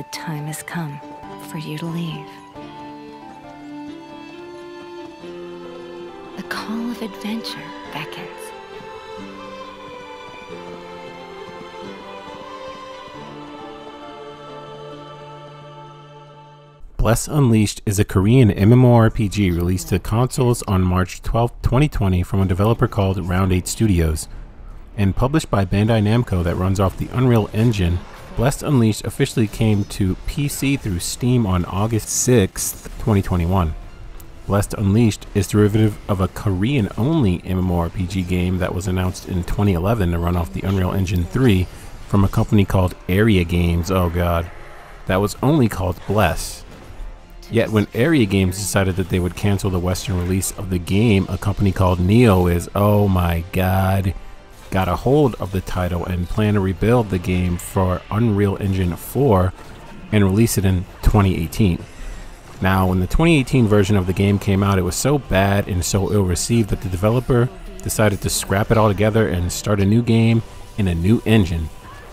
the time has come for you to leave. The call of adventure beckons. Bless Unleashed is a Korean MMORPG released to consoles on March 12, 2020 from a developer called Round 8 Studios. And published by Bandai Namco that runs off the Unreal Engine, Blessed Unleashed officially came to PC through Steam on August 6, 2021. Blessed Unleashed is derivative of a Korean only MMORPG game that was announced in 2011 to run off the Unreal Engine 3 from a company called Area Games. Oh god. That was only called Bless. Yet when Area Games decided that they would cancel the Western release of the game, a company called Neowiz, oh my god, got a hold of the title and plan to rebuild the game for Unreal Engine 4 and release it in 2018. Now, when the 2018 version of the game came out, it was so bad and so ill received that the developer decided to scrap it all together and start a new game in a new engine,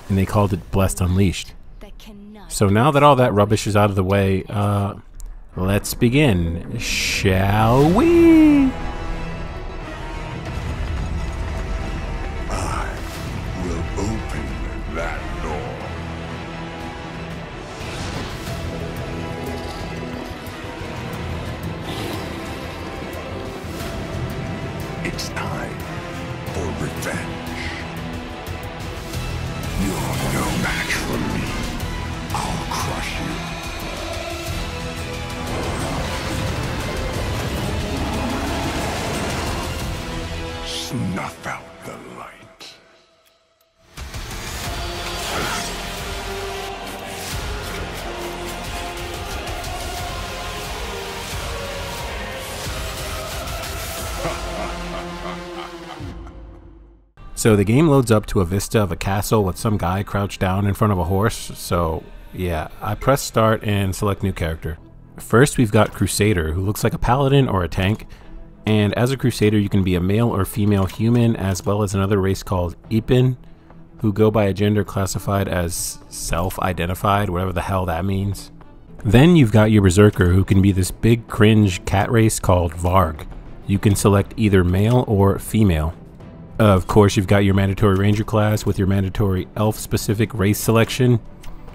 and they called it Blessed Unleashed. So now that all that rubbish is out of the way, uh, Let's begin, shall we? For So the game loads up to a vista of a castle with some guy crouched down in front of a horse. So yeah, I press start and select new character. First we've got Crusader, who looks like a paladin or a tank. And as a Crusader, you can be a male or female human, as well as another race called Ipin, who go by a gender classified as self-identified, whatever the hell that means. Then you've got your Berserker, who can be this big cringe cat race called Varg. You can select either male or female. Uh, of course, you've got your mandatory ranger class with your mandatory elf specific race selection.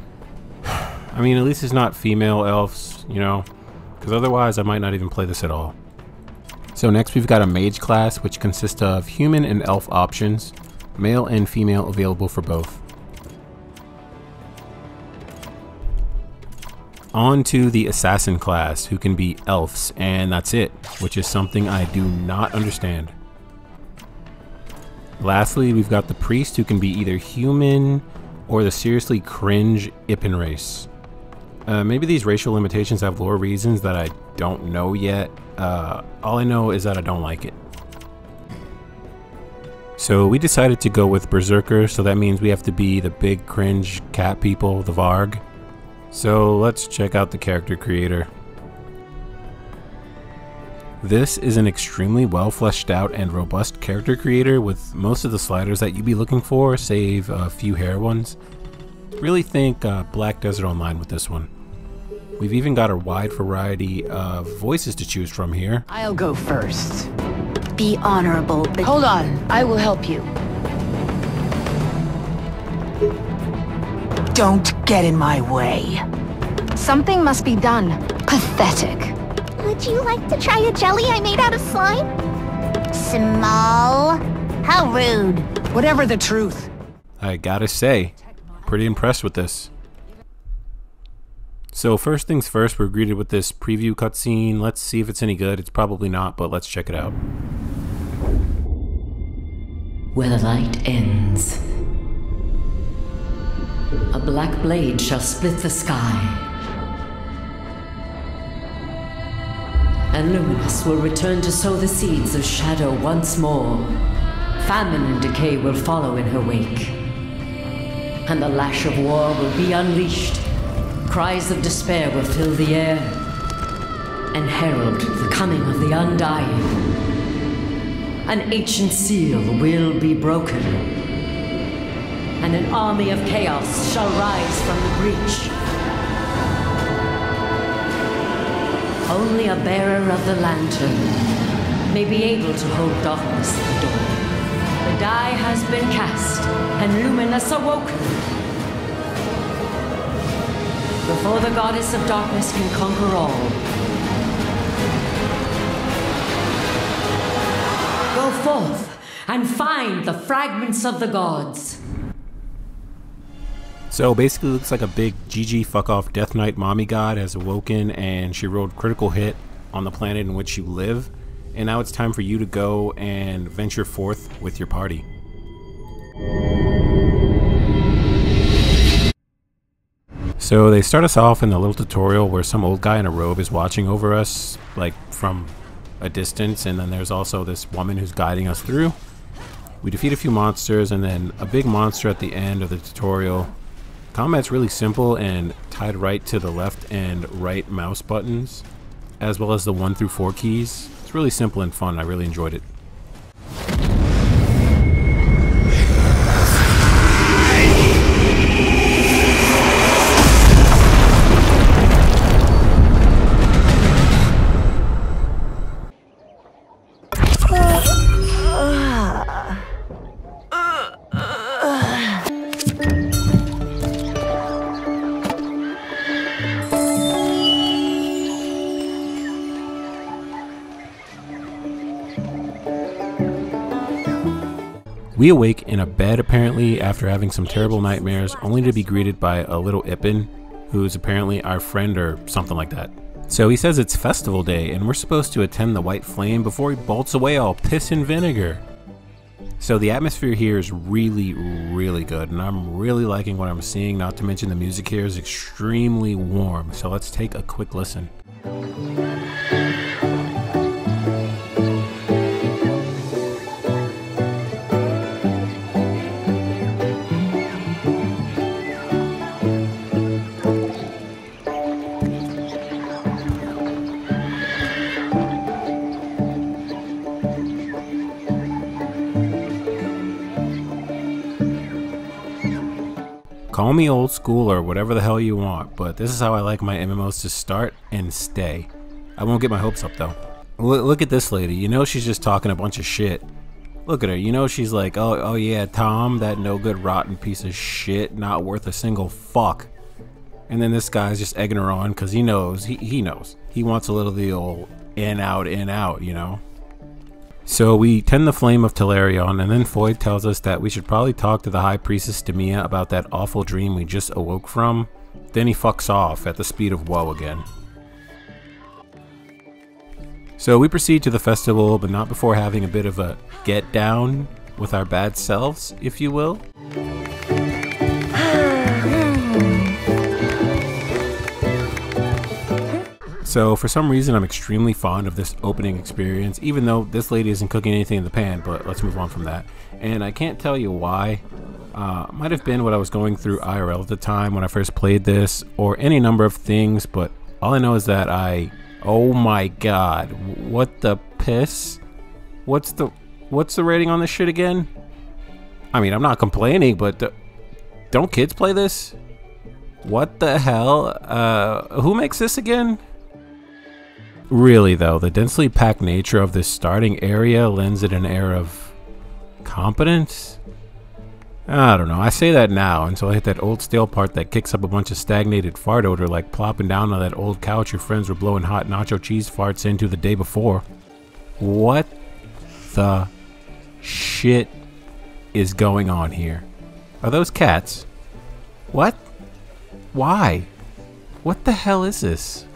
I mean, at least it's not female elves, you know, because otherwise I might not even play this at all. So next we've got a mage class, which consists of human and elf options, male and female available for both. On to the assassin class, who can be elves, and that's it, which is something I do not understand. Lastly, we've got the priest who can be either human or the seriously cringe Ipin race. Uh, maybe these racial limitations have lore reasons that I don't know yet. Uh, all I know is that I don't like it. So we decided to go with Berserker, so that means we have to be the big cringe cat people, the Varg. So let's check out the character creator. This is an extremely well fleshed out and robust character creator with most of the sliders that you'd be looking for, save a few hair ones. Really think uh, Black Desert Online with this one. We've even got a wide variety of voices to choose from here. I'll go first. Be honorable, Hold on, I will help you. Don't get in my way. something must be done. Pathetic. Would you like to try a jelly I made out of slime? Small. How rude. Whatever the truth. I gotta say, pretty impressed with this. So first things first, we're greeted with this preview cutscene. Let's see if it's any good. It's probably not, but let's check it out. Where the light ends, a black blade shall split the sky. And Luminous will return to sow the seeds of shadow once more. Famine and decay will follow in her wake. And the lash of war will be unleashed. Cries of despair will fill the air and herald the coming of the undying. An ancient seal will be broken, and an army of chaos shall rise from the breach. Only a bearer of the lantern may be able to hold darkness at the door. The die has been cast, and Luminous awoken. Before the goddess of darkness can conquer all, go forth and find the fragments of the gods. So basically, looks like a big GG fuck off Death Knight mommy god has awoken and she rolled critical hit on the planet in which you live. And now it's time for you to go and venture forth with your party. So they start us off in a little tutorial where some old guy in a robe is watching over us, like from a distance, and then there's also this woman who's guiding us through. We defeat a few monsters and then a big monster at the end of the tutorial. Combat's really simple and tied right to the left and right mouse buttons, as well as the 1 through 4 keys. It's really simple and fun. I really enjoyed it. We awake in a bed apparently after having some terrible nightmares, only to be greeted by a little Ippin, who's apparently our friend or something like that. So he says it's festival day and we're supposed to attend the White Flame before he bolts away all piss and vinegar. So the atmosphere here is really, really good, and I'm really liking what I'm seeing, not to mention the music here is extremely warm. So let's take a quick listen. School or whatever the hell you want, but this is how I like my MMOs to start and stay. I won't get my hopes up though. Look, look at this lady. You know she's just talking a bunch of shit. Look at her. You know she's like, oh, oh yeah, Tom, that no good rotten piece of shit, not worth a single fuck. And then this guy's just egging her on because he knows, he, he knows. He wants a little of the old in, out, in, out, you know? So we tend the flame of Telerion, and then Foy tells us that we should probably talk to the High Priestess Demia about that awful dream we just awoke from. Then he fucks off at the speed of woe again. So we proceed to the festival, but not before having a bit of a get down with our bad selves, if you will. So for some reason, I'm extremely fond of this opening experience, even though this lady isn't cooking anything in the pan, but let's move on from that. And I can't tell you why. Uh, might have been what I was going through IRL at the time when I first played this, or any number of things, but all I know is that I... Oh my god, what the piss? What's the... What's the rating on this shit again? I mean, I'm not complaining, but... Don't kids play this? What the hell? Uh, who makes this again? Really, though, the densely packed nature of this starting area lends it an air of competence. I don't know. I say that now until I hit that old stale part that kicks up a bunch of stagnated fart odor like plopping down on that old couch your friends were blowing hot nacho cheese farts into the day before. What the shit is going on here? Are those cats? What? Why? What the hell is this?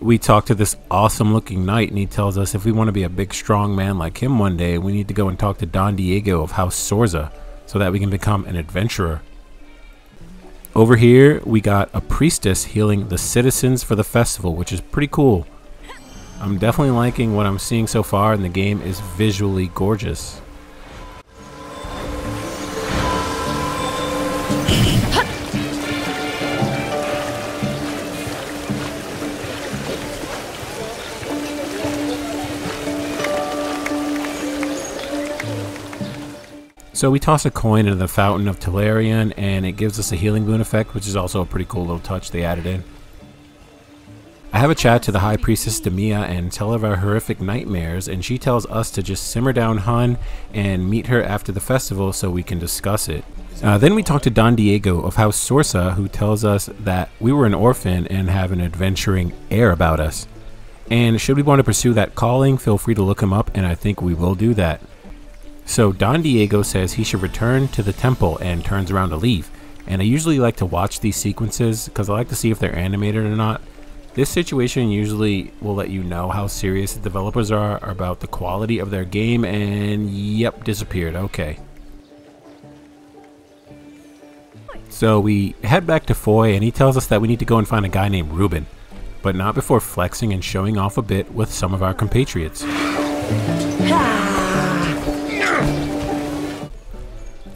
We talk to this awesome looking knight and he tells us if we want to be a big strong man like him one day we need to go and talk to don diego of house sorza so that we can become an adventurer. Over here we got a priestess healing the citizens for the festival which is pretty cool. I'm definitely liking what i'm seeing so far and the game is visually gorgeous So we toss a coin into the Fountain of Telerion, and it gives us a healing boon effect, which is also a pretty cool little touch they added in. I have a chat to the High Priestess Demia and tell of our horrific nightmares, and she tells us to just simmer down Hun and meet her after the festival so we can discuss it. Uh, then we talk to Don Diego of House Sorsa, who tells us that we were an orphan and have an adventuring air about us. And should we want to pursue that calling, feel free to look him up, and I think we will do that. So Don Diego says he should return to the temple and turns around to leave. And I usually like to watch these sequences because I like to see if they're animated or not. This situation usually will let you know how serious the developers are about the quality of their game, and yep, disappeared. Okay. So we head back to Foy, and he tells us that we need to go and find a guy named Ruben, but not before flexing and showing off a bit with some of our compatriots. Ah.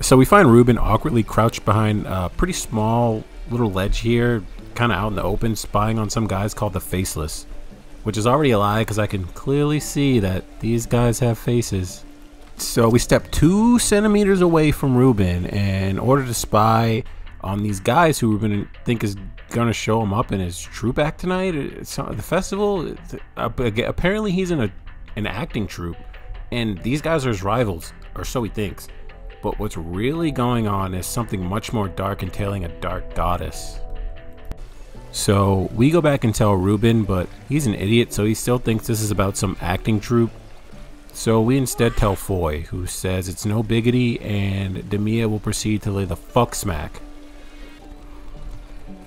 So we find Ruben awkwardly crouched behind a pretty small little ledge here, kind of out in the open, spying on some guys called the Faceless. Which is already a lie because I can clearly see that these guys have faces. So we step two centimeters away from Ruben in order to spy on these guys who Ruben think is going to show him up in his troupe act tonight. Uh, it's the festival. Apparently he's in a an acting troupe, and these guys are his rivals, or so he thinks. But what's really going on is something much more dark entailing a dark goddess. So we go back and tell Ruben, but he's an idiot, so he still thinks this is about some acting troupe. So we instead tell Foy, who says it's no biggity, and Demia will proceed to lay the fuck smack.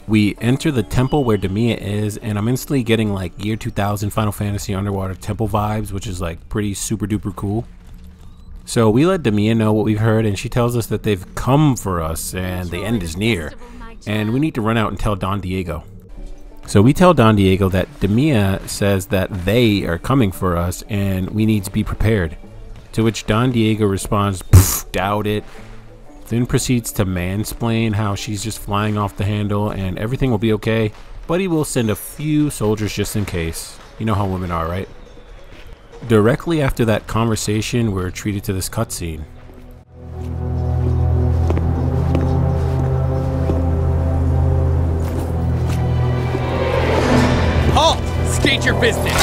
We enter the temple where Demia is, and I'm instantly getting like year 2000 Final Fantasy Underwater Temple vibes, which is like pretty super duper cool. So we let Demia know what we've heard, and she tells us that they've come for us and the end is near. And we need to run out and tell Don Diego. So we tell Don Diego that Demia says that they are coming for us and we need to be prepared. To which Don Diego responds, doubt it. Then proceeds to mansplain how she's just flying off the handle and everything will be okay, but he will send a few soldiers just in case. You know how women are, right? Directly after that conversation, we're treated to this cutscene. Halt! State your business!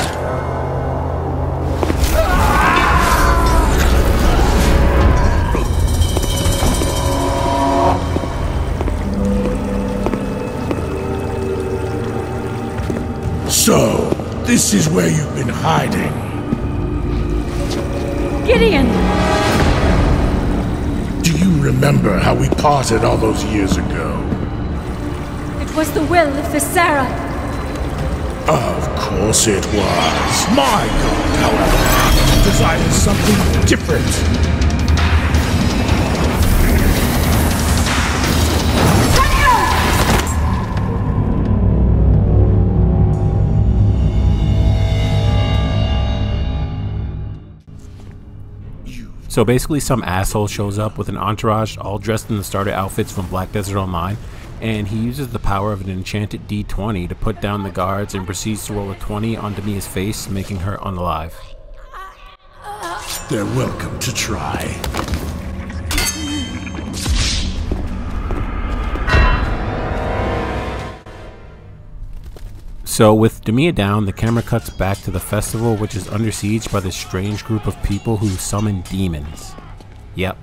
So, this is where you've been hiding. Gideon! Do you remember how we parted all those years ago? It was the will of Viscera. Of course it was. My god, however, desired something different. So basically, some asshole shows up with an entourage all dressed in the starter outfits from Black Desert Online, and he uses the power of an enchanted D20 to put down the guards and proceeds to roll a 20 on Demia's face, making her unalive. They're welcome to try. So, with Demia down, the camera cuts back to the festival, which is under siege by this strange group of people who summon demons. Yep.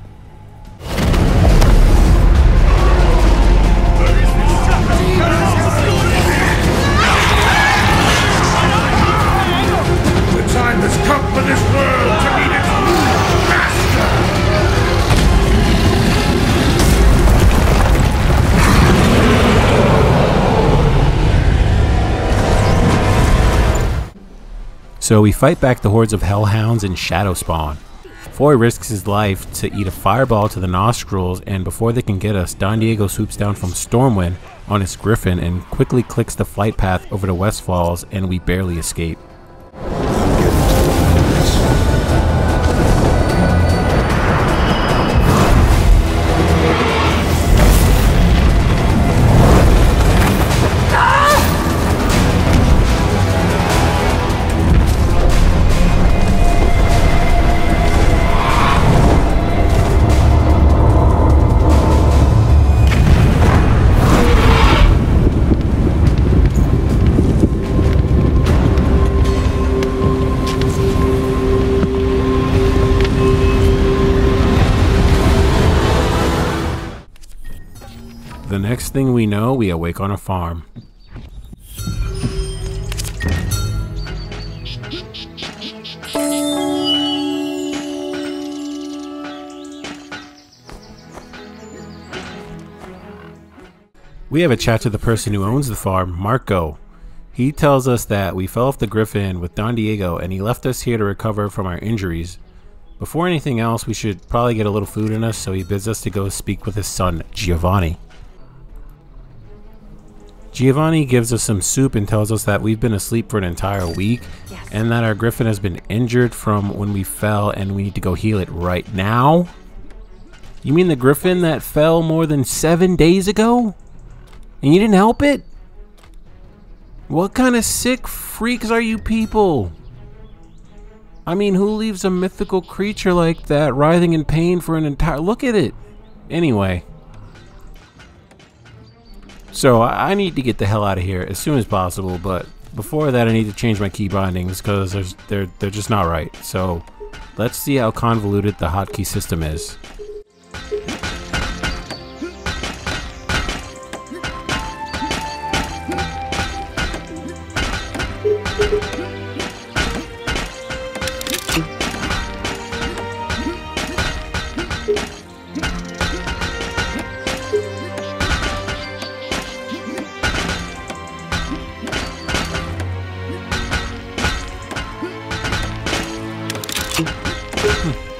So we fight back the hordes of hellhounds and shadow spawn. Foy risks his life to eat a fireball to the nostrils, and before they can get us, Don Diego swoops down from Stormwind on his griffin and quickly clicks the flight path over to West Falls, and we barely escape. Next thing we know, we awake on a farm. We have a chat to the person who owns the farm, Marco. He tells us that we fell off the Griffin with Don Diego and he left us here to recover from our injuries. Before anything else, we should probably get a little food in us, so he bids us to go speak with his son, Giovanni. Giovanni gives us some soup and tells us that we've been asleep for an entire week and that our griffin has been injured from when we fell and we need to go heal it right now. You mean the griffin that fell more than seven days ago? And you didn't help it? What kind of sick freaks are you people? I mean, who leaves a mythical creature like that writhing in pain for an entire. Look at it! Anyway. So, I need to get the hell out of here as soon as possible, but before that, I need to change my key bindings because they're, they're just not right. So, let's see how convoluted the hotkey system is.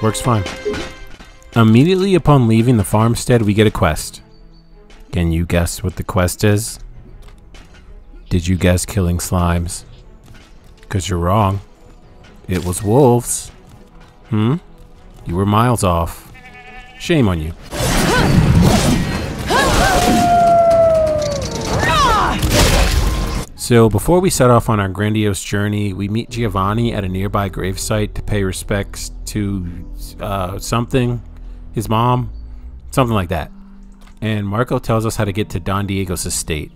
Works fine. Immediately upon leaving the farmstead, we get a quest. Can you guess what the quest is? Did you guess killing slimes? Because you're wrong. It was wolves. Hmm? You were miles off. Shame on you. So before we set off on our grandiose journey, we meet Giovanni at a nearby gravesite to pay respects to uh, something, his mom, something like that. And Marco tells us how to get to Don Diego's estate.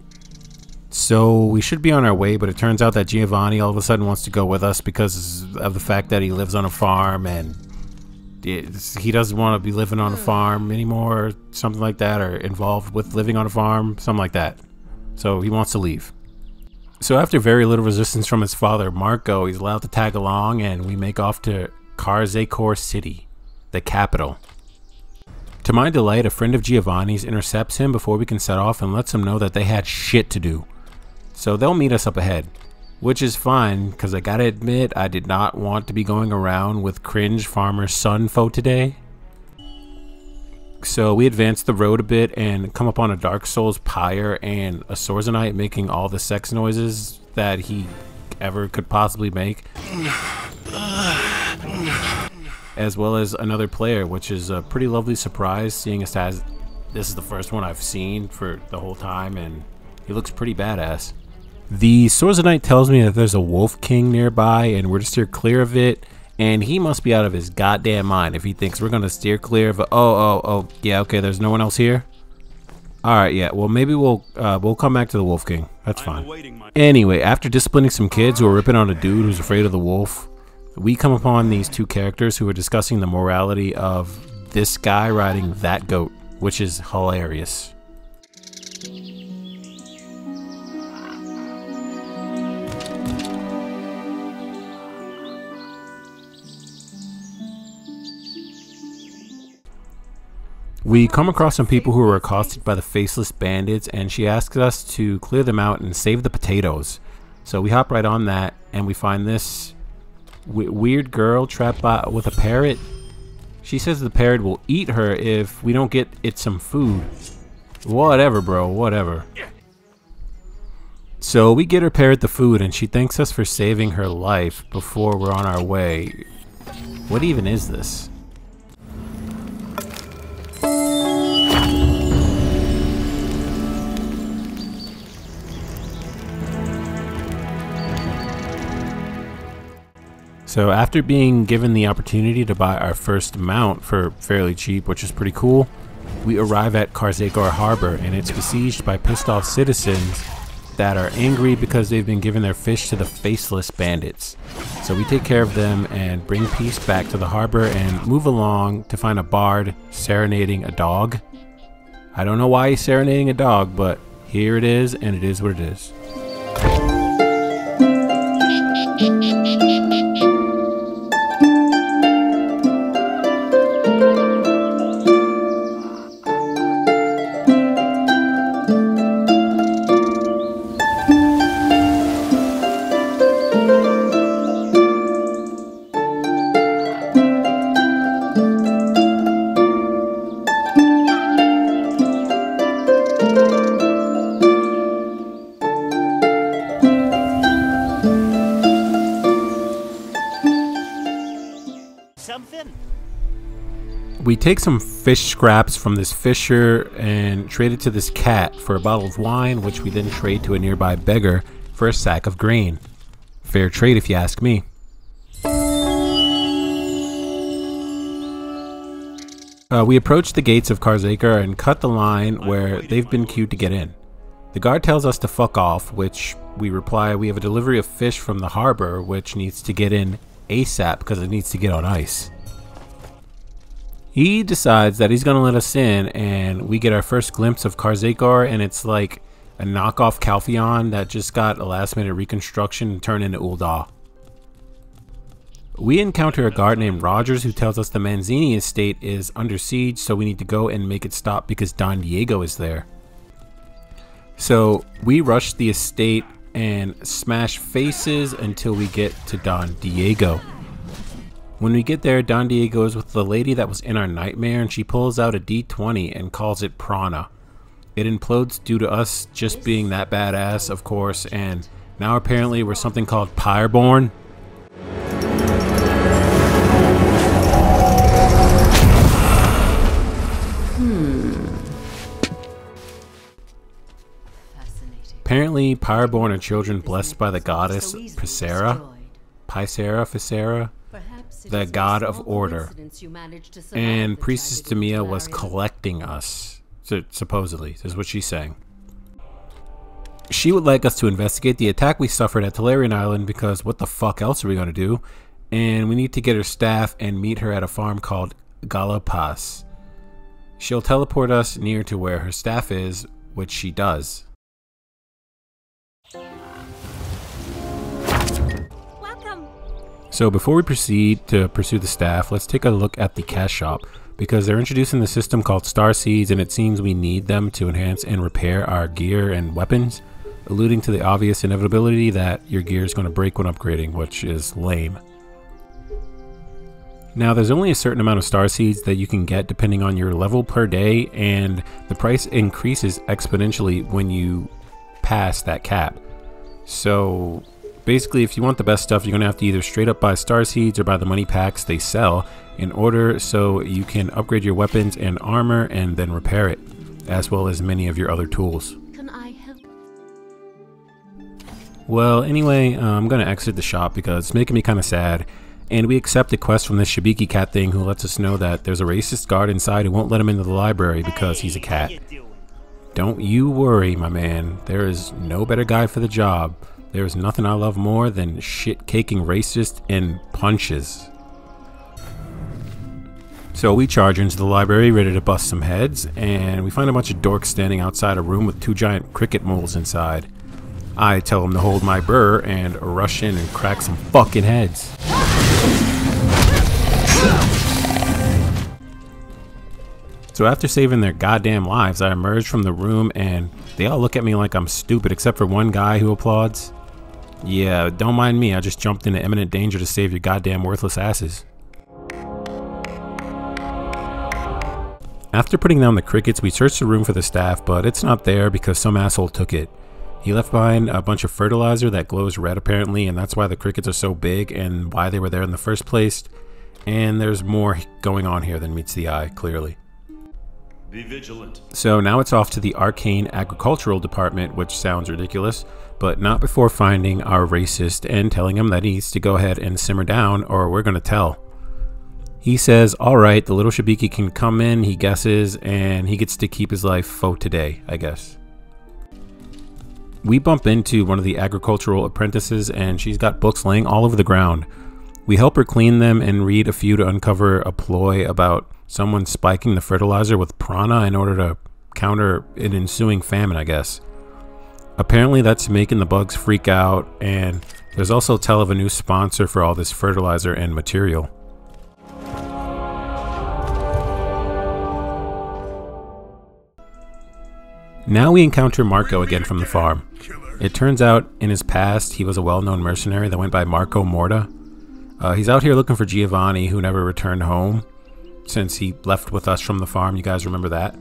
So we should be on our way, but it turns out that Giovanni all of a sudden wants to go with us because of the fact that he lives on a farm and he doesn't want to be living on a farm anymore, or something like that, or involved with living on a farm, something like that. So he wants to leave. So after very little resistance from his father, Marco, he's allowed to tag along and we make off to Karzakor City, the capital. To my delight, a friend of Giovanni's intercepts him before we can set off and lets him know that they had shit to do. So they'll meet us up ahead. Which is fine, because I gotta admit, I did not want to be going around with cringe farmer son foe today. So we advance the road a bit and come upon a Dark Souls pyre and a Sorzanite making all the sex noises that he ever could possibly make. As well as another player, which is a pretty lovely surprise seeing as as this is the first one I've seen for the whole time and he looks pretty badass. The Sorzanite tells me that there's a Wolf King nearby and we're to steer clear of it. And he must be out of his goddamn mind if he thinks we're gonna steer clear of. Oh, oh, oh, yeah, okay. There's no one else here. All right, yeah. Well, maybe we'll uh, we'll come back to the Wolf King. That's fine. Anyway, after disciplining some kids who are ripping on a dude who's afraid of the wolf, we come upon these two characters who are discussing the morality of this guy riding that goat, which is hilarious. We come across some people who are accosted by the faceless bandits, and she asks us to clear them out and save the potatoes. So we hop right on that, and we find this weird girl trapped by, with a parrot. She says the parrot will eat her if we don't get it some food. Whatever, bro, whatever. So we get her parrot the food, and she thanks us for saving her life before we're on our way. What even is this? So after being given the opportunity to buy our first mount for fairly cheap, which is pretty cool, we arrive at Karzakor Harbor and it's besieged by pissed off citizens that are angry because they've been given their fish to the faceless bandits. So we take care of them and bring peace back to the harbor and move along to find a bard serenading a dog. I don't know why he's serenading a dog, but here it is, and it is what it is. Take some fish scraps from this fisher and trade it to this cat for a bottle of wine, which we then trade to a nearby beggar for a sack of grain. Fair trade, if you ask me. Uh, we approach the gates of Karzakar and cut the line where they've been queued to get in. The guard tells us to fuck off, which we reply we have a delivery of fish from the harbor, which needs to get in ASAP because it needs to get on ice. He decides that he's going to let us in, and we get our first glimpse of Karzakar, and it's like a knockoff Calpheon that just got a last minute reconstruction and turned into Ul'dah. We encounter a guard named Rogers who tells us the Manzini estate is under siege, so we need to go and make it stop because Don Diego is there. So we rush the estate and smash faces until we get to Don Diego. When we get there, Don Diego is with the lady that was in our nightmare and she pulls out a D20 and calls it Prana. It implodes due to us just being that badass, of course, and now apparently we're something called Pyreborn. Apparently, Pyreborn are children blessed by the goddess Pysera, Pysera, Pysera, the god of order. And Priestess Demia was collecting us, supposedly, is what she's saying. She would like us to investigate the attack we suffered at Tolarian Island because what the fuck else are we going to do? And we need to get her staff and meet her at a farm called Galapas. She'll teleport us near to where her staff is, which she does. So before we proceed to pursue the staff, let's take a look at the cash shop because they're introducing the system called Star Seeds and it seems we need them to enhance and repair our gear and weapons, alluding to the obvious inevitability that your gear is going to break when upgrading, which is lame. Now there's only a certain amount of star seeds that you can get depending on your level per day and the price increases exponentially when you pass that cap. So basically if you want the best stuff you're going to have to either straight up buy star seeds or buy the money packs they sell in order so you can upgrade your weapons and armor and then repair it as well as many of your other tools. Can I help? Well anyway uh, I'm going to exit the shop because it's making me kind of sad and we accept a quest from this Shibiki cat thing who lets us know that there's a racist guard inside who won't let him into the library because he's a cat. Don't you worry, my man. There is no better guy for the job. There is nothing I love more than shit-caking racist and punches. So we charge into the library, ready to bust some heads, and we find a bunch of dorks standing outside a room with two giant cricket moles inside. I tell them to hold my burr and rush in and crack some fucking heads. So after saving their goddamn lives, I emerge from the room and they all look at me like I'm stupid except for one guy who applauds. Yeah, don't mind me, I just jumped into imminent danger to save your goddamn worthless asses. After putting down the crickets, we searched the room for the staff, but it's not there because some asshole took it. He left behind a bunch of fertilizer that glows red apparently, and that's why the crickets are so big and why they were there in the first place. And there's more going on here than meets the eye, clearly. Be vigilant. So now it's off to the Arcane Agricultural Department, which sounds ridiculous, but not before finding our racist and telling him that he needs to go ahead and simmer down or we're going to tell. He says, alright, the little Shibiki can come in, he guesses, and he gets to keep his life for today, I guess. We bump into one of the agricultural apprentices and she's got books laying all over the ground. We help her clean them and read a few to uncover a ploy about someone spiking the fertilizer with prana in order to counter an ensuing famine, I guess. Apparently, that's making the bugs freak out, and there's also tell of a new sponsor for all this fertilizer and material. Now we encounter Marco again from the farm. It turns out in his past he was a well known mercenary that went by Marco Morta. Uh, he's out here looking for Giovanni, who never returned home since he left with us from the farm. You guys remember that?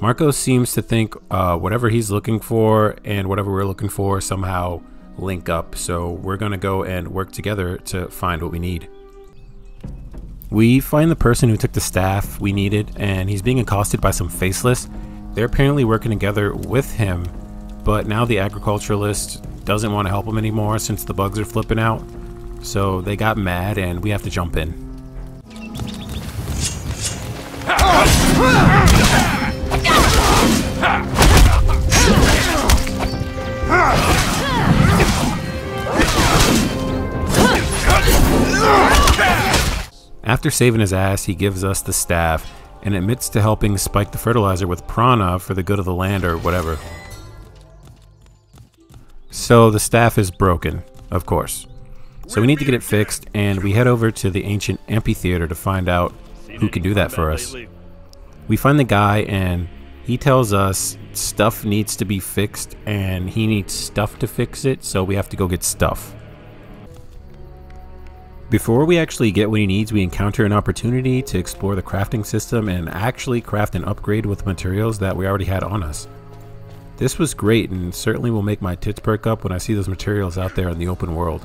Marco seems to think uh, whatever he's looking for and whatever we're looking for somehow link up. So we're going to go and work together to find what we need. We find the person who took the staff we needed, and he's being accosted by some faceless. They're apparently working together with him, but now the agriculturalist doesn't want to help him anymore since the bugs are flipping out. So they got mad, and we have to jump in. After saving his ass, he gives us the staff and admits to helping spike the fertilizer with prana for the good of the land or whatever. So the staff is broken, of course. So we need to get it fixed, and we head over to the ancient amphitheater to find out who can do that for us. We find the guy, and he tells us stuff needs to be fixed, and he needs stuff to fix it, so we have to go get stuff. Before we actually get what he needs, we encounter an opportunity to explore the crafting system and actually craft an upgrade with materials that we already had on us. This was great and certainly will make my tits perk up when I see those materials out there in the open world.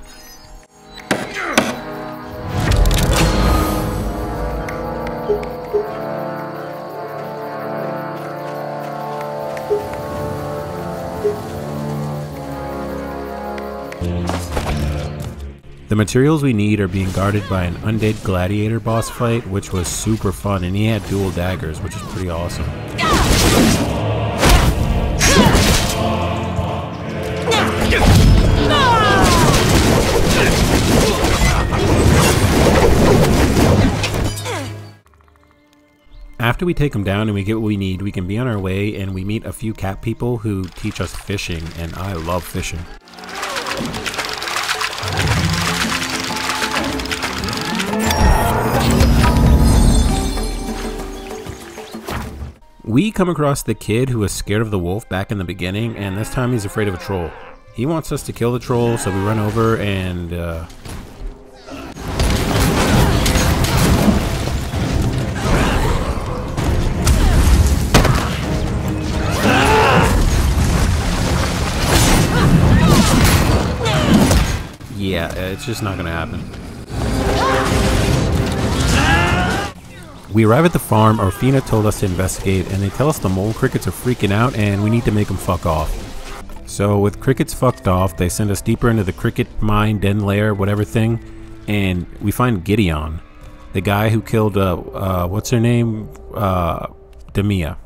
The materials we need are being guarded by an undead gladiator boss fight, which was super fun, and he had dual daggers, which is pretty awesome. After we take him down and we get what we need, we can be on our way and we meet a few cat people who teach us fishing, and I love fishing. We come across the kid who was scared of the wolf back in the beginning, and this time he's afraid of a troll. He wants us to kill the troll, so we run over and uh, Yeah, it's just not gonna happen. We arrive at the farm, Orfina told us to investigate, and they tell us the mole crickets are freaking out and we need to make them fuck off. So with crickets fucked off, they send us deeper into the cricket mine, den lair, whatever thing, and we find Gideon, the guy who killed, uh, uh what's her name? Uh, Demia.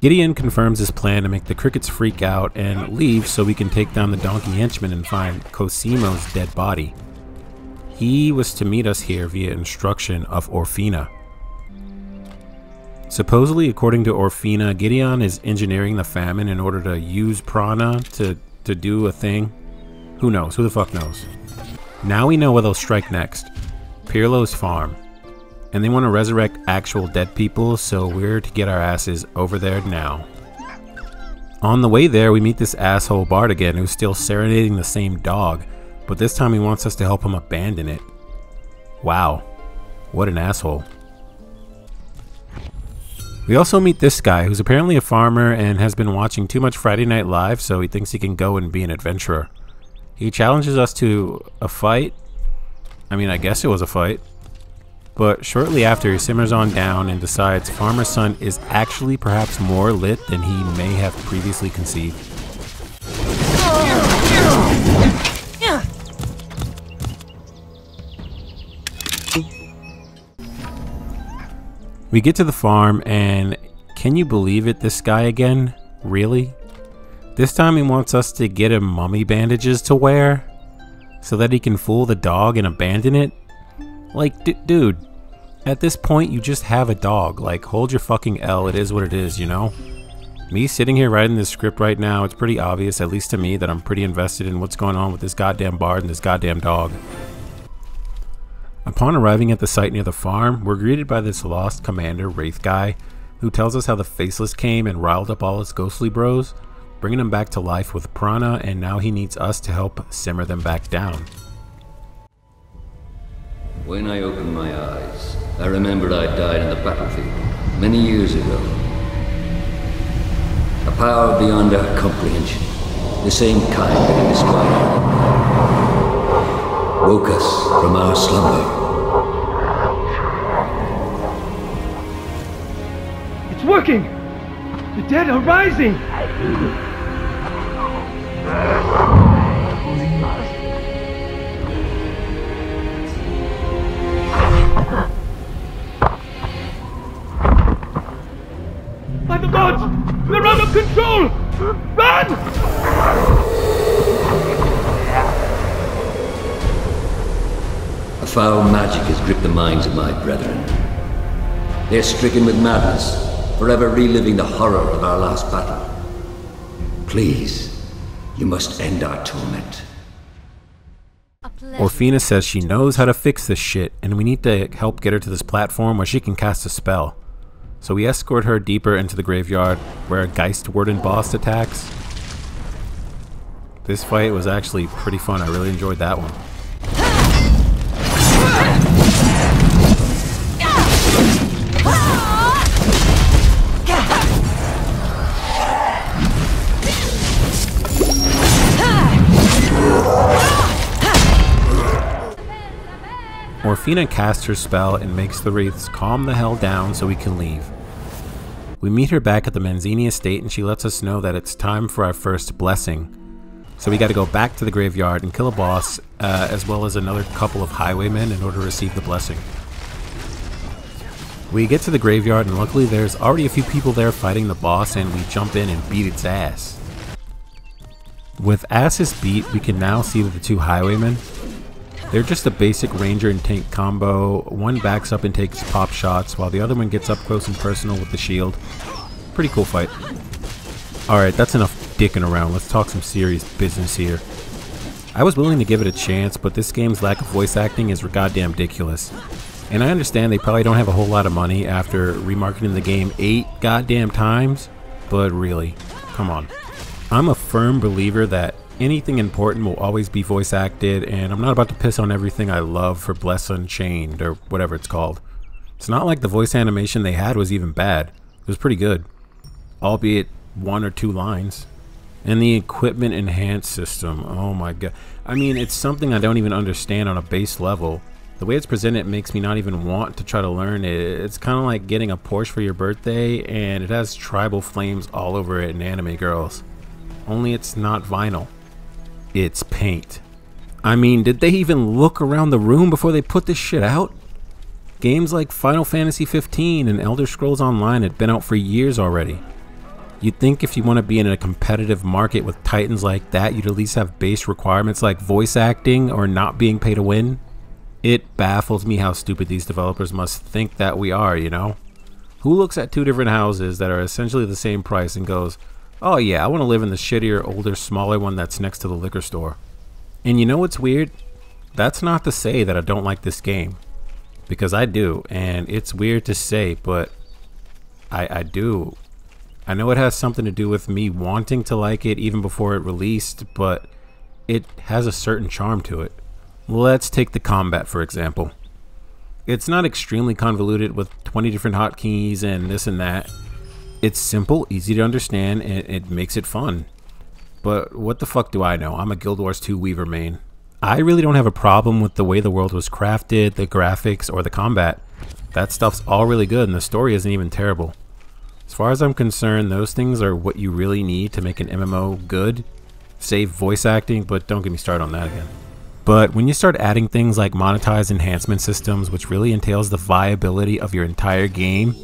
Gideon confirms his plan to make the crickets freak out and leave so we can take down the donkey henchman and find Cosimo's dead body. He was to meet us here via instruction of Orfina. Supposedly, according to Orfina, Gideon is engineering the famine in order to use prana to, to do a thing. Who knows? Who the fuck knows? Now we know where they'll strike next. Pirlo's farm and they want to resurrect actual dead people, so we're to get our asses over there now. On the way there, we meet this asshole Bart again who's still serenading the same dog, but this time he wants us to help him abandon it. Wow, what an asshole. We also meet this guy who's apparently a farmer and has been watching too much Friday Night Live, so he thinks he can go and be an adventurer. He challenges us to a fight. I mean, I guess it was a fight. But shortly after, he simmers on down and decides Farmer's son is actually perhaps more lit than he may have previously conceived. We get to the farm and can you believe it, this guy again? Really? This time he wants us to get him mummy bandages to wear? so that he can fool the dog and abandon it? Like, dude, at this point, you just have a dog. Like, hold your fucking L. It is what it is, you know? Me sitting here writing this script right now, it's pretty obvious, at least to me, that I'm pretty invested in what's going on with this goddamn bard and this goddamn dog. Upon arriving at the site near the farm, we're greeted by this lost commander, Wraith guy, who tells us how the Faceless came and riled up all his ghostly bros, bringing them back to life with Prana, and now he needs us to help simmer them back down. When I opened my eyes, I remembered I died in the battlefield many years ago. A power beyond our comprehension, the same kind that had described, woke us from our slumber. It's working! The dead are rising! By the gods! We're out of control! Run! A foul magic has gripped the minds of my brethren. They're stricken with madness, forever reliving the horror of our last battle. Please, you must end our torment. Orphina says she knows how to fix this shit, and we need to help get her to this platform where she can cast a spell. So we escort her deeper into the graveyard, where a Geist Warden boss attacks. This fight was actually pretty fun, I really enjoyed that one. Orphina casts her spell and makes the wraiths calm the hell down so we can leave. We meet her back at the Manzini estate and she lets us know that it's time for our first blessing. So we gotta go back to the graveyard and kill a boss, uh, as well as another couple of highwaymen in order to receive the blessing. We get to the graveyard and luckily there's already a few people there fighting the boss and we jump in and beat its ass. With asses beat, we can now see that the two highwaymen, they're just a basic ranger and tank combo. One backs up and takes pop shots, while the other one gets up close and personal with the shield. Pretty cool fight. Alright, that's enough dicking around. Let's talk some serious business here. I was willing to give it a chance, but this game's lack of voice acting is goddamn ridiculous. And I understand they probably don't have a whole lot of money after remarketing the game eight goddamn times, but really, come on. I'm a firm believer that anything important will always be voice acted, and I'm not about to piss on everything I love for Bless Unchained or whatever it's called. It's not like the voice animation they had was even bad. It was pretty good, albeit one or two lines. And the equipment enhanced system, oh my god. I mean, it's something I don't even understand on a base level. The way it's presented makes me not even want to try to learn it. It's kind of like getting a Porsche for your birthday and it has tribal flames all over it in anime girls. Only it's not vinyl it's paint. I mean, did they even look around the room before they put this shit out? Games like Final Fantasy 15 and Elder Scrolls Online had been out for years already. You'd think if you want to be in a competitive market with titans like that, you'd at least have base requirements like voice acting or not being paid to win. It baffles me how stupid these developers must think that we are, you know? Who looks at two different houses that are essentially the same price and goes, Oh yeah, I want to live in the shittier, older, smaller one that's next to the liquor store. And you know what's weird? That's not to say that I don't like this game. Because I do, and it's weird to say, but I, I do. I know it has something to do with me wanting to like it even before it released, but it has a certain charm to it. Let's take the combat for example. It's not extremely convoluted with 20 different hotkeys and this and that it's simple, easy to understand, and it makes it fun. But what the fuck do I know? I'm a Guild Wars 2 Weaver main. I really don't have a problem with the way the world was crafted, the graphics, or the combat. That stuff's all really good, and the story isn't even terrible. As far as I'm concerned, those things are what you really need to make an MMO good. Save voice acting, but don't get me started on that again. But when you start adding things like monetized enhancement systems, which really entails the viability of your entire game,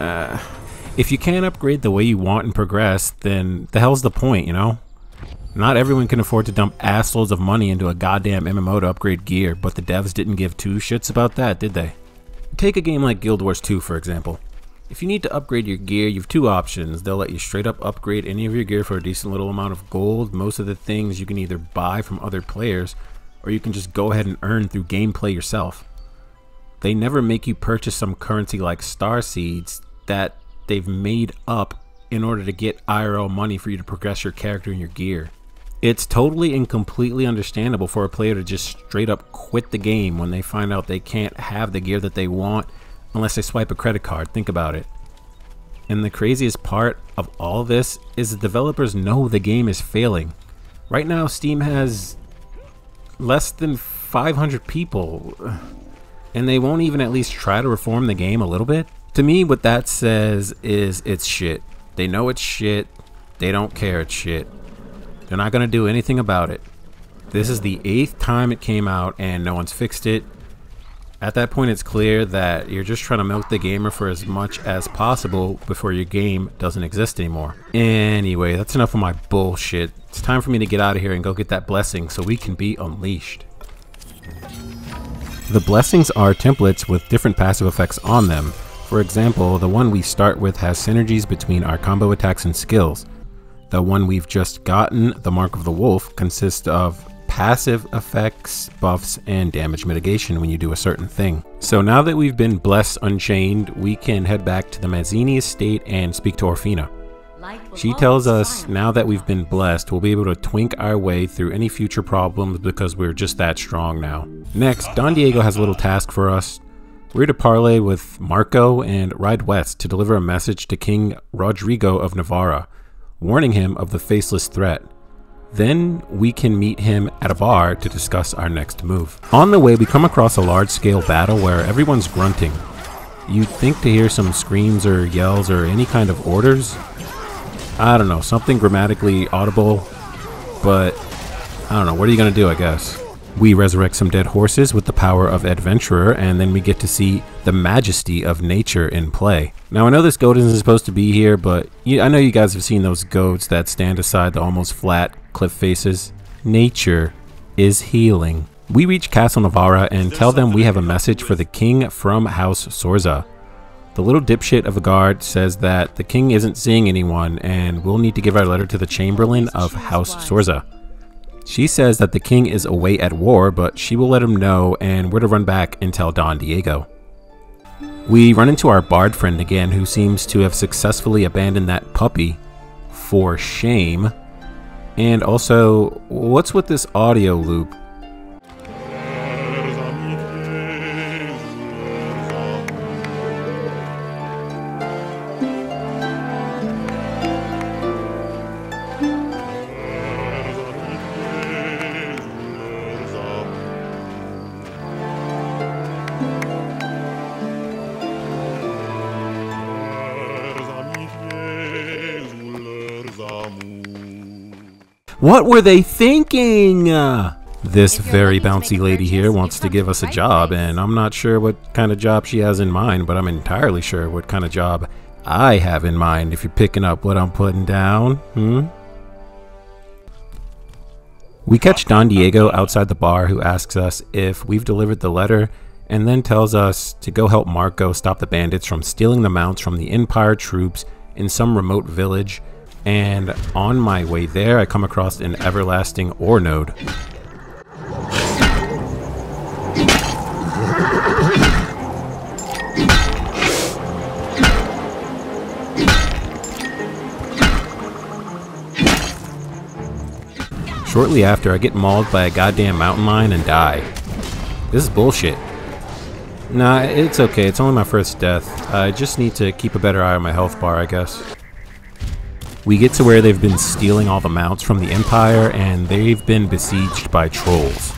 uh, if you can't upgrade the way you want and progress, then the hell's the point, you know? Not everyone can afford to dump assloads of money into a goddamn MMO to upgrade gear, but the devs didn't give two shits about that, did they? Take a game like Guild Wars 2 for example. If you need to upgrade your gear, you have two options. They'll let you straight up upgrade any of your gear for a decent little amount of gold. Most of the things you can either buy from other players, or you can just go ahead and earn through gameplay yourself. They never make you purchase some currency like Star Seeds that they've made up in order to get IRL money for you to progress your character and your gear. It's totally and completely understandable for a player to just straight up quit the game when they find out they can't have the gear that they want unless they swipe a credit card. Think about it. And the craziest part of all this is the developers know the game is failing. Right now, Steam has less than 500 people, and they won't even at least try to reform the game a little bit. To me, what that says is it's shit. They know it's shit. They don't care it's shit. They're not going to do anything about it. This is the eighth time it came out and no one's fixed it. At that point, it's clear that you're just trying to milk the gamer for as much as possible before your game doesn't exist anymore. Anyway, that's enough of my bullshit. It's time for me to get out of here and go get that blessing so we can be unleashed. The blessings are templates with different passive effects on them. For example, the one we start with has synergies between our combo attacks and skills. The one we've just gotten, the Mark of the Wolf, consists of passive effects, buffs, and damage mitigation when you do a certain thing. So now that we've been blessed unchained, we can head back to the Mazzini estate and speak to Orfina. She tells us now that we've been blessed, we'll be able to twink our way through any future problems because we're just that strong now. Next, Don Diego has a little task for us. We're to parley with Marco and ride west to deliver a message to King Rodrigo of Navarra, warning him of the faceless threat. Then we can meet him at a bar to discuss our next move. On the way, we come across a large scale battle where everyone's grunting. You'd think to hear some screams or yells or any kind of orders. I don't know, something grammatically audible, but I don't know, what are you gonna do, I guess? We resurrect some dead horses with the power of Adventurer, and then we get to see the majesty of nature in play. Now, I know this goat isn't supposed to be here, but you, I know you guys have seen those goats that stand aside the almost flat cliff faces. Nature is healing. We reach Castle Navarra and tell them we have a message for the king from House Sorza. The little dipshit of a guard says that the king isn't seeing anyone and we'll need to give our letter to the Chamberlain of House Sorza. She says that the king is away at war, but she will let him know and we're to run back and tell Don Diego. We run into our bard friend again who seems to have successfully abandoned that puppy for shame. And also, what's with this audio loop? What were they thinking? Uh, this very bouncy lady here wants to give us a job, and I'm not sure what kind of job she has in mind, but I'm entirely sure what kind of job I have in mind if you're picking up what I'm putting down. Hmm? We catch Don Diego outside the bar who asks us if we've delivered the letter and then tells us to go help Marco stop the bandits from stealing the mounts from the Empire troops in some remote village and on my way there I come across an everlasting ore node. Shortly after, I get mauled by a goddamn mountain lion and die. This is bullshit. Nah, it's okay. It's only my first death. I just need to keep a better eye on my health bar, I guess. We get to where they've been stealing all the mounts from the Empire, and they've been besieged by trolls.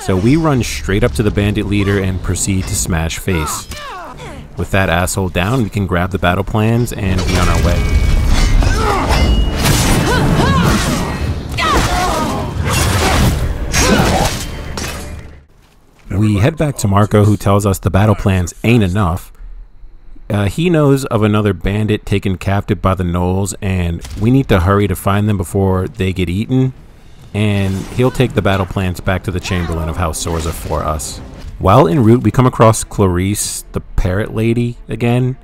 So we run straight up to the bandit leader and proceed to smash face. With that asshole down, we can grab the battle plans and be on our way. We head back to Marco who tells us the battle plans ain't enough Uh, he knows of another bandit taken captive by the Gnolls, and we need to hurry to find them before they get eaten. And he'll take the battle plans back to the Chamberlain of House Sorza for us. While en route, we come across Clarice, the parrot lady, again,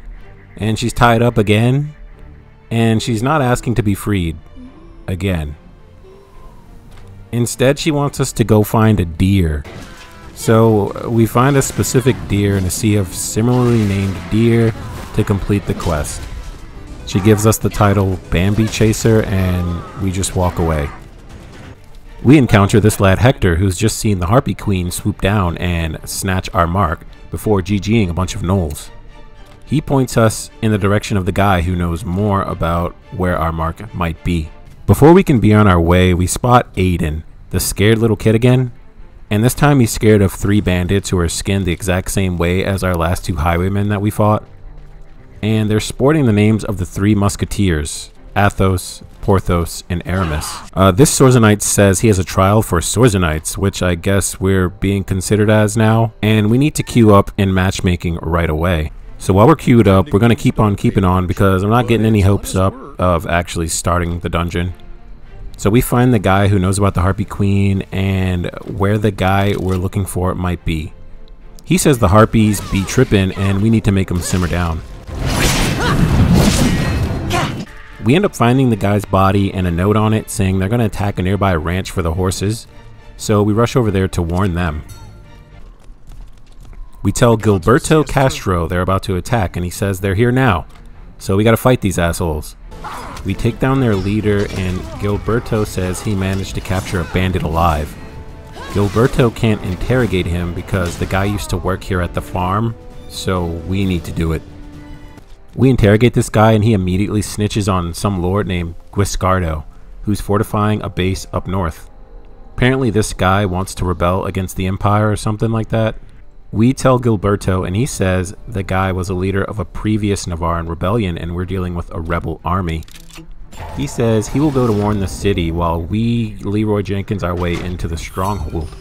and she's tied up again, and she's not asking to be freed again. Instead, she wants us to go find a deer. So we find a specific deer in a sea of similarly named deer to complete the quest. She gives us the title Bambi Chaser, and we just walk away. We encounter this lad Hector, who's just seen the Harpy Queen swoop down and snatch our mark before GGing a bunch of gnolls. He points us in the direction of the guy who knows more about where our mark might be. Before we can be on our way, we spot Aiden, the scared little kid again, and this time he's scared of three bandits who are skinned the exact same way as our last two highwaymen that we fought. And they're sporting the names of the three musketeers, Athos, Porthos, and Aramis. Uh, this Sorzanite says he has a trial for Sorzanites, which I guess we're being considered as now, and we need to queue up in matchmaking right away. So while we're queued up, we're going to keep on keeping on because I'm not getting any hopes up of actually starting the dungeon. So we find the guy who knows about the Harpy Queen and where the guy we're looking for might be. He says the Harpies be tripping and we need to make them simmer down. We end up finding the guy's body and a note on it saying they're going to attack a nearby ranch for the horses, so we rush over there to warn them. We tell Gilberto Castro they're about to attack, and he says they're here now, so we gotta fight these assholes. We take down their leader, and Gilberto says he managed to capture a bandit alive. Gilberto can't interrogate him because the guy used to work here at the farm, so we need to do it. We interrogate this guy and he immediately snitches on some lord named Guiscardo, who's fortifying a base up north. Apparently this guy wants to rebel against the Empire or something like that. We tell Gilberto and he says the guy was a leader of a previous Navarran rebellion and we're dealing with a rebel army. He says he will go to warn the city while we Leroy Jenkins our way into the stronghold.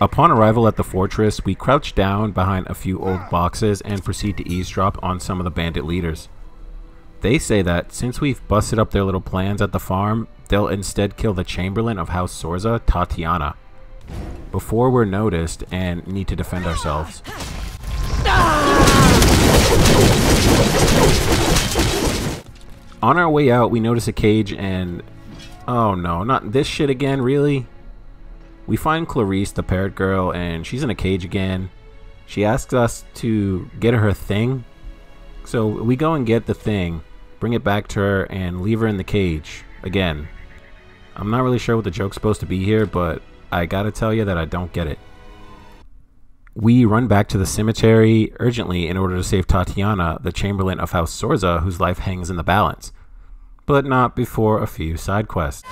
Upon arrival at the fortress, we crouch down behind a few old boxes and proceed to eavesdrop on some of the bandit leaders. They say that since we've busted up their little plans at the farm, they'll instead kill the Chamberlain of House Sorza, Tatiana, before we're noticed and need to defend ourselves. On our way out, we notice a cage and... Oh no, not this shit again, really? We find Clarice, the parrot girl, and she's in a cage again. She asks us to get her thing. So we go and get the thing, bring it back to her, and leave her in the cage. Again. I'm not really sure what the joke's supposed to be here, but I gotta tell you that I don't get it. We run back to the cemetery urgently in order to save Tatiana, the Chamberlain of House Sorza, whose life hangs in the balance. But not before a few side quests.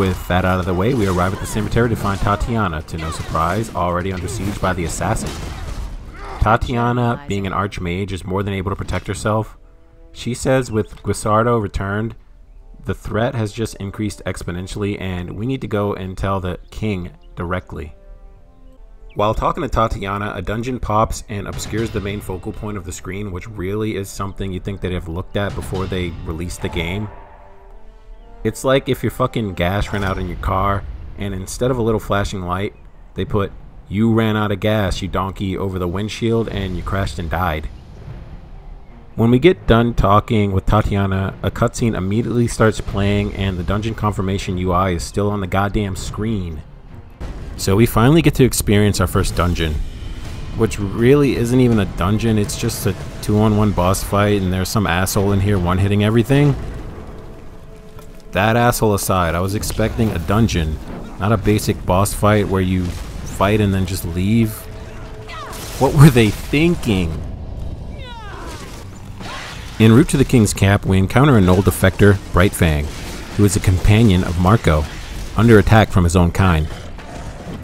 With that out of the way, we arrive at the cemetery to find Tatiana, to no surprise, already under siege by the assassin. Tatiana, being an archmage, is more than able to protect herself. She says with Guiscardo returned, the threat has just increased exponentially and we need to go and tell the king directly. While talking to Tatiana, a dungeon pops and obscures the main focal point of the screen, which really is something you think they'd have looked at before they released the game. It's like if your fucking gas ran out in your car, and instead of a little flashing light, they put, You ran out of gas, you donkey, over the windshield, and you crashed and died. When we get done talking with Tatiana, a cutscene immediately starts playing, and the dungeon confirmation UI is still on the goddamn screen. So we finally get to experience our first dungeon, which really isn't even a dungeon, it's just a two on one boss fight, and there's some asshole in here one hitting everything. That asshole aside, I was expecting a dungeon, not a basic boss fight where you fight and then just leave. What were they thinking? En route to the king's camp, we encounter an old defector, Brightfang. who is a companion of Marco, under attack from his own kind.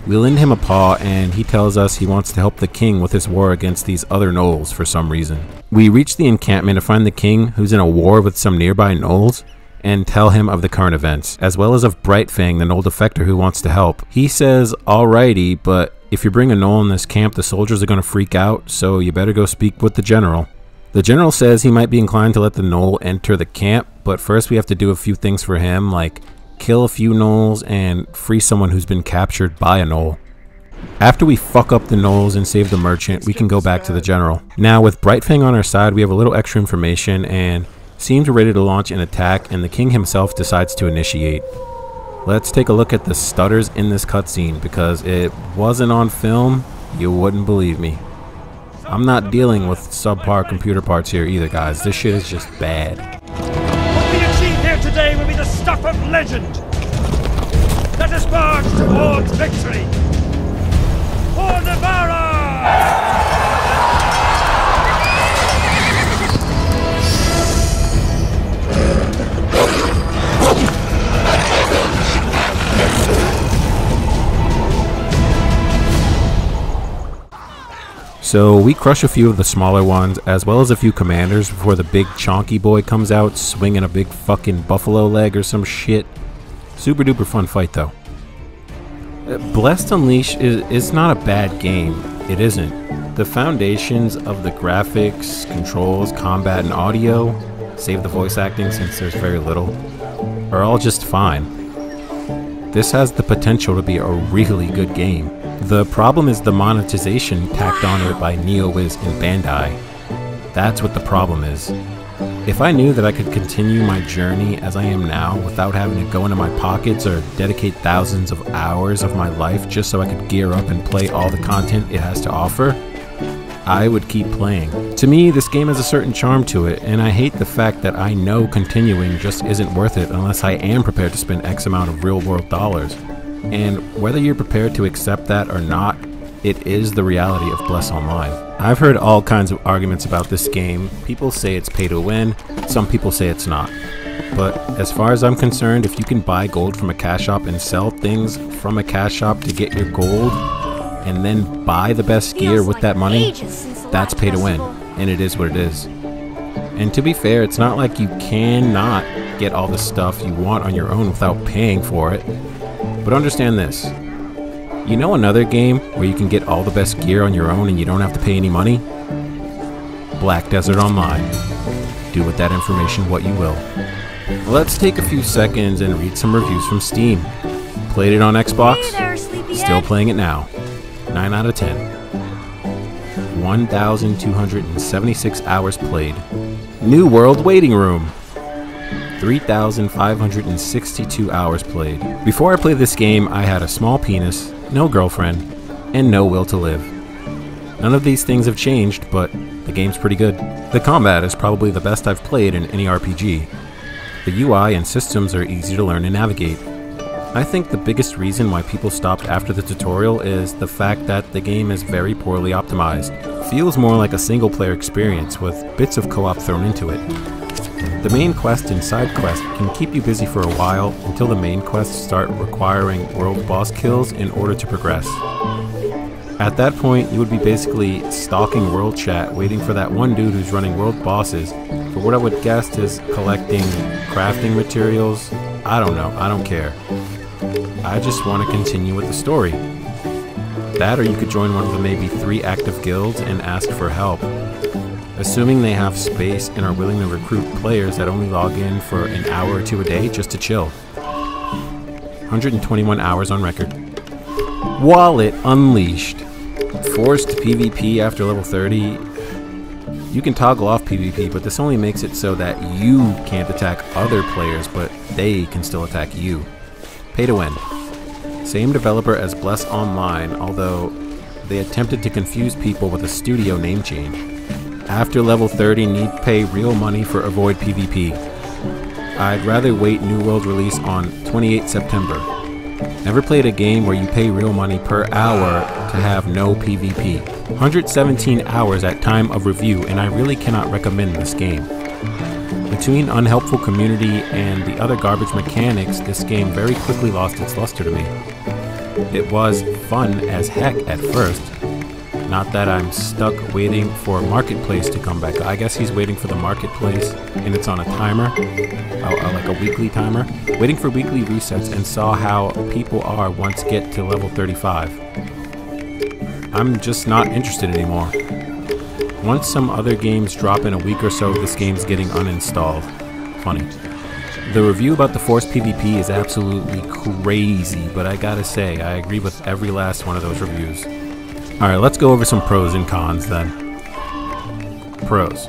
We lend him a paw, and he tells us he wants to help the king with his war against these other gnolls for some reason. We reach the encampment to find the king, who's in a war with some nearby gnolls, and tell him of the current events, as well as of Brightfang, the gnoll defector who wants to help. He says, Alrighty, but if you bring a gnoll in this camp, the soldiers are going to freak out, so you better go speak with the general. The general says he might be inclined to let the gnoll enter the camp, but first we have to do a few things for him, like kill a few gnolls and free someone who's been captured by a gnoll. After we fuck up the gnolls and save the merchant, we can go back to the general. Now, with Brightfang on our side, we have a little extra information and seems ready to launch an attack, and the king himself decides to initiate. Let's take a look at the stutters in this cutscene because it wasn't on film, you wouldn't believe me. I'm not dealing with subpar computer parts here either, guys. This shit is just bad. What we achieve here today will be the stuff of legend. Let us march towards victory. For Navarra! So we crush a few of the smaller ones, as well as a few commanders before the big chonky boy comes out swinging a big fucking buffalo leg or some shit. Super duper fun fight though. Blessed Unleash is, is not a bad game. It isn't. The foundations of the graphics, controls, combat, and audio, save the voice acting since there's very little, are all just fine. This has the potential to be a really good game. The problem is the monetization tacked on it by Neowiz and Bandai. That's what the problem is. If I knew that I could continue my journey as I am now without having to go into my pockets or dedicate thousands of hours of my life just so I could gear up and play all the content it has to offer, I would keep playing. To me, this game has a certain charm to it, and I hate the fact that I know continuing just isn't worth it unless I am prepared to spend X amount of real world dollars. And whether you're prepared to accept that or not, it is the reality of Bless Online. I've heard all kinds of arguments about this game. People say it's pay to win, some people say it's not. But as far as I'm concerned, if you can buy gold from a cash shop and sell things from a cash shop to get your gold, and then buy the best gear with that money, that's pay to win. And it is what it is. And to be fair, it's not like you cannot get all the stuff you want on your own without paying for it. But understand this you know another game where you can get all the best gear on your own and you don't have to pay any money? Black Desert Online. Do with that information what you will. Let's take a few seconds and read some reviews from Steam. Played it on Xbox? Still playing it now. 9 out of 10. 1,276 hours played. New World Waiting Room. 3,562 hours played. Before I played this game, I had a small penis, no girlfriend, and no will to live. None of these things have changed, but the game's pretty good. The combat is probably the best I've played in any RPG. The UI and systems are easy to learn and navigate. I think the biggest reason why people stopped after the tutorial is the fact that the game is very poorly optimized. Feels more like a single player experience with bits of co-op thrown into it. The main quest and side quest can keep you busy for a while until the main quests start requiring world boss kills in order to progress. At that point, you would be basically stalking world chat, waiting for that one dude who's running world bosses for what I would guess is collecting crafting materials. I don't know, I don't care. I just want to continue with the story. That or you could join one of the maybe three active guilds and ask for help. Assuming they have space and are willing to recruit players that only log in for an hour or two a day just to chill. 121 hours on record. Wallet Unleashed. Forced PvP after level 30. You can toggle off PvP, but this only makes it so that you can't attack other players, but they can still attack you. Pay to win. Same developer as Bless Online, although they attempted to confuse people with a studio name change. After level 30, need pay real money for Avoid PvP. I'd rather wait New World release on 28 September. Never played a game where you pay real money per hour to have no PvP. 117 hours at time of review, and I really cannot recommend this game. Between unhelpful community and the other garbage mechanics, this game very quickly lost its luster to me. It was fun as heck at first. Not that I'm stuck waiting for Marketplace to come back. I guess he's waiting for the Marketplace, and it's on a timer, like a weekly timer. Waiting for weekly resets and saw how people are once get to level 35. I'm just not interested anymore. Once some other games drop in a week or so, this game's getting uninstalled. Funny. The review about the Force PvP is absolutely crazy, but I gotta say, I agree with every last one of those reviews. Alright, let's go over some pros and cons then. Pros.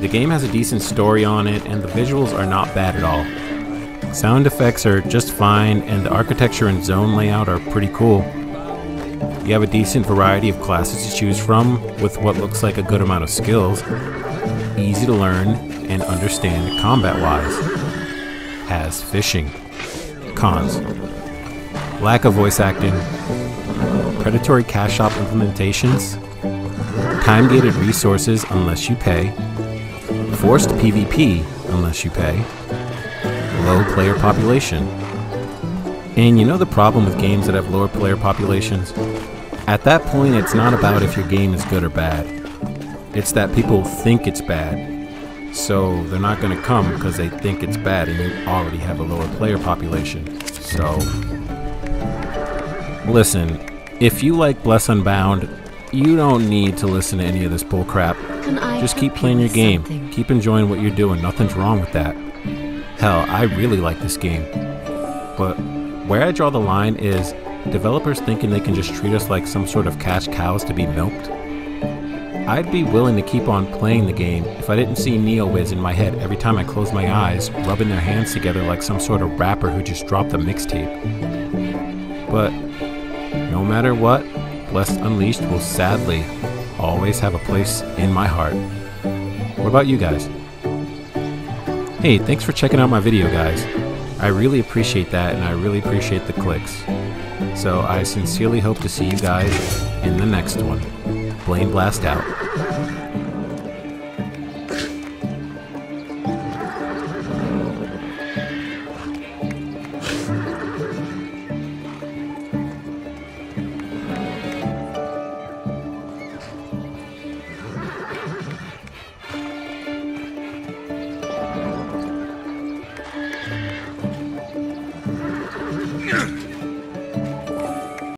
The game has a decent story on it, and the visuals are not bad at all. Sound effects are just fine, and the architecture and zone layout are pretty cool. You have a decent variety of classes to choose from, with what looks like a good amount of skills. Easy to learn and understand combat wise. Has fishing. Cons. Lack of voice acting. Predatory cash shop implementations. Time gated resources unless you pay. Forced PvP unless you pay. Low player population. And you know the problem with games that have lower player populations? At that point, it's not about if your game is good or bad. It's that people think it's bad. So they're not going to come because they think it's bad and you already have a lower player population. So, listen, if you like Bless Unbound, you don't need to listen to any of this bullcrap. Just keep playing your game. Something? Keep enjoying what you're doing. Nothing's wrong with that. Hell, I really like this game. But where I draw the line is developers thinking they can just treat us like some sort of cash cows to be milked. I'd be willing to keep on playing the game if I didn't see Neowiz in my head every time I closed my eyes, rubbing their hands together like some sort of rapper who just dropped a mixtape. But no matter what, Bless Unleashed will sadly always have a place in my heart. What about you guys? Hey, thanks for checking out my video, guys. I really appreciate that and I really appreciate the clicks. So I sincerely hope to see you guys in the next one. Blame Blast out.